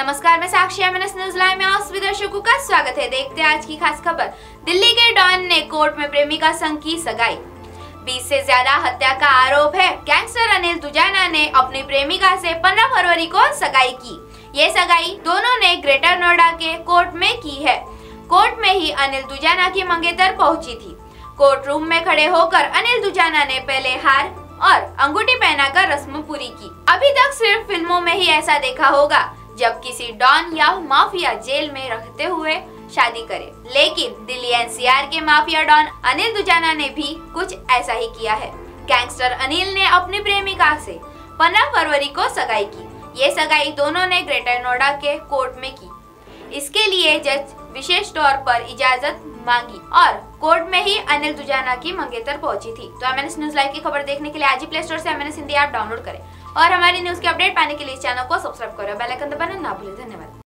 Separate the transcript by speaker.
Speaker 1: नमस्कार, मैं साक्षी MNS news live में आप सभी दर्शकों का स्वागत है। देखते हैं आज की खास खबर। दिल्ली के डॉन ने कोर्ट में प्रेमिका संघ की सगाई। 20 से ज़्यादा हत्या का आरोप है। गैंगस्टर अनिल दुजाना ने अपनी प्रेमिका से 15 फरवरी को सगाई की। ये सगाई दोनों ने ग्रेटर नोएडा के कोर्ट में की है। कोर्ट में ही अनिल दुजाना की मंगेतर पहुँची थी। कोर्ट रूम में खड़े होकर अनिल दुजाना ने पहले हार और अंगूठी पहनाकर रस्म पूरी की। अभी तक सिर्फ़ फ़िल्मों में ही ऐसा देखा होगा। जब किसी डॉन या माफिया जेल में रखते हुए शादी करे। लेकिन दिल्ली एनसीआर के माफिया डॉन अनिल दुजाना ने भी कुछ ऐसा ही किया है। गैंगस्टर अनिल ने अपनी प्रेमिका से 15 फरवरी को सगाई की। ये सगाई दोनों ने ग्रेटर नोएडा के कोर्ट में की। इसके लिए जज विशेष तौर पर इजाज़त मांगी और कोर्ट में ही अनिल दुजाना की मंगेतर पहुँची थी। तो एमएनएस न्यूज़ लाइव की खबर देखने के लिए आज ही प्ले स्टोर से एमएनएस हिंदी ऐप डाउनलोड करें। और हमारी न्यूज़ की अपडेट पाने के लिए चैनल को सब्सक्राइब करो बेलाइकन दबाना ना भूलें। धन्यवाद।